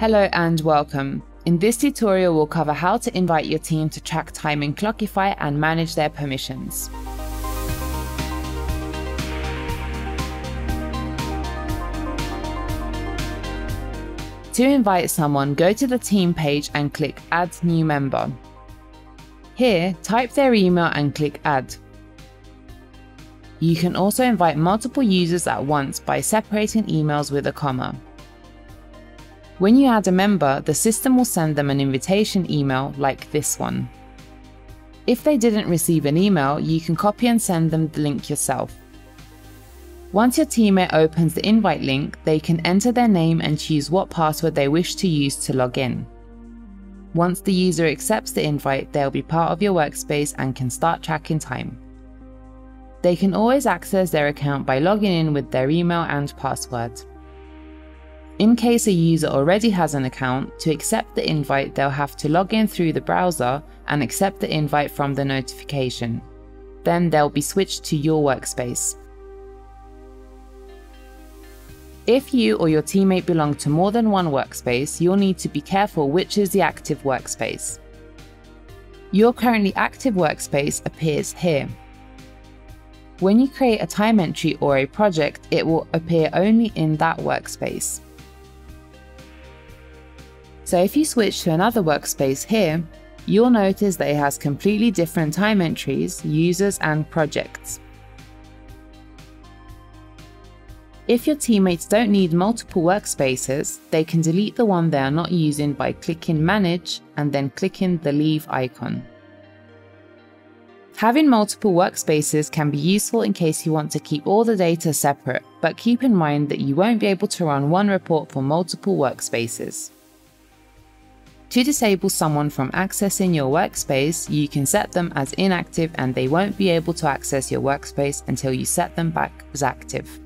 Hello and welcome. In this tutorial, we'll cover how to invite your team to track time in Clockify and manage their permissions. To invite someone, go to the team page and click Add New Member. Here, type their email and click Add. You can also invite multiple users at once by separating emails with a comma. When you add a member, the system will send them an invitation email like this one. If they didn't receive an email, you can copy and send them the link yourself. Once your teammate opens the invite link, they can enter their name and choose what password they wish to use to log in. Once the user accepts the invite, they'll be part of your workspace and can start tracking time. They can always access their account by logging in with their email and password. In case a user already has an account, to accept the invite, they'll have to log in through the browser and accept the invite from the notification. Then they'll be switched to your workspace. If you or your teammate belong to more than one workspace, you'll need to be careful which is the active workspace. Your currently active workspace appears here. When you create a time entry or a project, it will appear only in that workspace. So if you switch to another workspace here, you'll notice that it has completely different time entries, users and projects. If your teammates don't need multiple workspaces, they can delete the one they are not using by clicking Manage and then clicking the Leave icon. Having multiple workspaces can be useful in case you want to keep all the data separate, but keep in mind that you won't be able to run one report for multiple workspaces. To disable someone from accessing your workspace, you can set them as inactive and they won't be able to access your workspace until you set them back as active.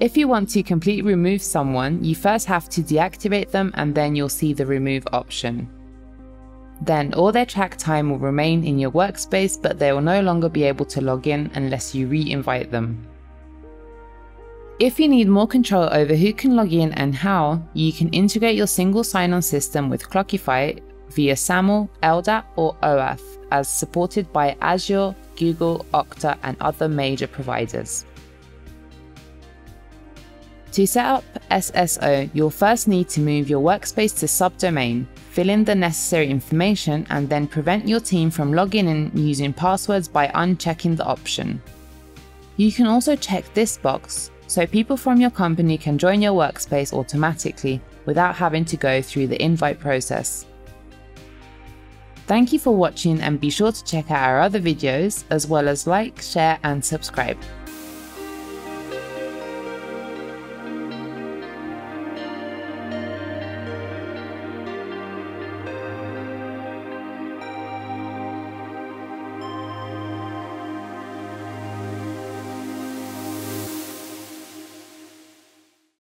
If you want to completely remove someone, you first have to deactivate them and then you'll see the remove option. Then all their track time will remain in your workspace, but they will no longer be able to log in unless you re-invite them. If you need more control over who can log in and how, you can integrate your single sign-on system with Clockify via SAML, LDAP or OAuth as supported by Azure, Google, Okta and other major providers. To set up SSO, you'll first need to move your workspace to subdomain, fill in the necessary information, and then prevent your team from logging in using passwords by unchecking the option. You can also check this box so people from your company can join your workspace automatically without having to go through the invite process. Thank you for watching and be sure to check out our other videos as well as like, share and subscribe.